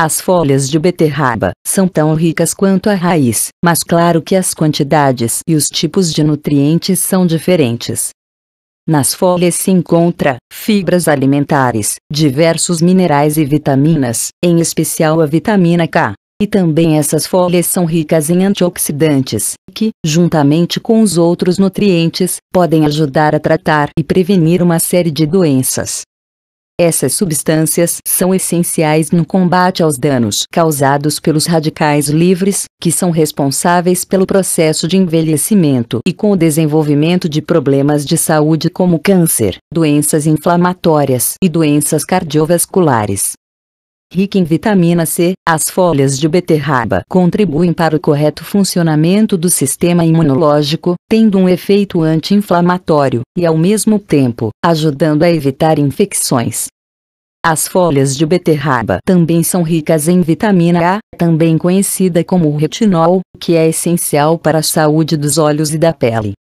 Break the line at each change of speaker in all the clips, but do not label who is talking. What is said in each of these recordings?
As folhas de beterraba são tão ricas quanto a raiz, mas claro que as quantidades e os tipos de nutrientes são diferentes. Nas folhas se encontra fibras alimentares, diversos minerais e vitaminas, em especial a vitamina K. E também essas folhas são ricas em antioxidantes, que, juntamente com os outros nutrientes, podem ajudar a tratar e prevenir uma série de doenças. Essas substâncias são essenciais no combate aos danos causados pelos radicais livres, que são responsáveis pelo processo de envelhecimento e com o desenvolvimento de problemas de saúde como câncer, doenças inflamatórias e doenças cardiovasculares. Rica em vitamina C, as folhas de beterraba contribuem para o correto funcionamento do sistema imunológico, tendo um efeito anti-inflamatório, e ao mesmo tempo, ajudando a evitar infecções. As folhas de beterraba também são ricas em vitamina A, também conhecida como retinol, que é essencial para a saúde dos olhos e da pele.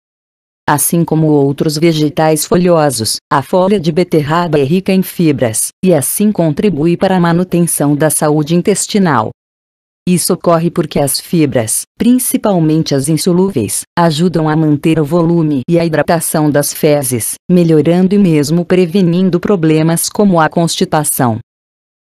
Assim como outros vegetais folhosos, a folha de beterraba é rica em fibras, e assim contribui para a manutenção da saúde intestinal. Isso ocorre porque as fibras, principalmente as insolúveis, ajudam a manter o volume e a hidratação das fezes, melhorando e mesmo prevenindo problemas como a constipação.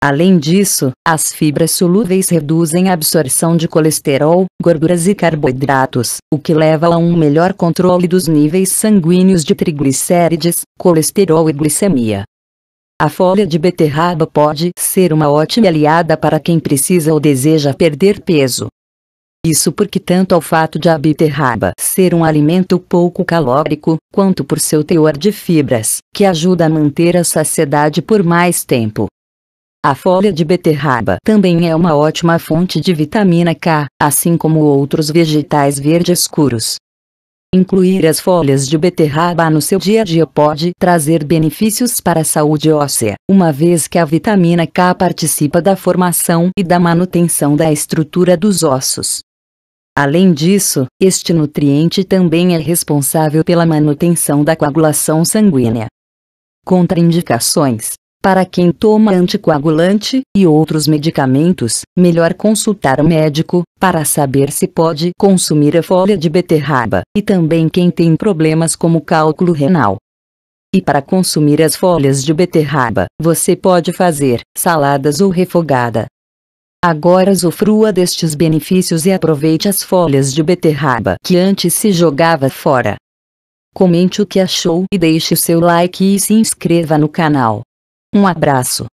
Além disso, as fibras solúveis reduzem a absorção de colesterol, gorduras e carboidratos, o que leva a um melhor controle dos níveis sanguíneos de triglicérides, colesterol e glicemia. A folha de beterraba pode ser uma ótima aliada para quem precisa ou deseja perder peso. Isso porque tanto ao fato de a beterraba ser um alimento pouco calórico, quanto por seu teor de fibras, que ajuda a manter a saciedade por mais tempo. A folha de beterraba também é uma ótima fonte de vitamina K, assim como outros vegetais verde escuros. Incluir as folhas de beterraba no seu dia a dia pode trazer benefícios para a saúde óssea, uma vez que a vitamina K participa da formação e da manutenção da estrutura dos ossos. Além disso, este nutriente também é responsável pela manutenção da coagulação sanguínea. Contraindicações para quem toma anticoagulante e outros medicamentos, melhor consultar o médico para saber se pode consumir a folha de beterraba, e também quem tem problemas como cálculo renal. E para consumir as folhas de beterraba, você pode fazer saladas ou refogada. Agora usufrua destes benefícios e aproveite as folhas de beterraba que antes se jogava fora. Comente o que achou e deixe seu like e se inscreva no canal. Um abraço.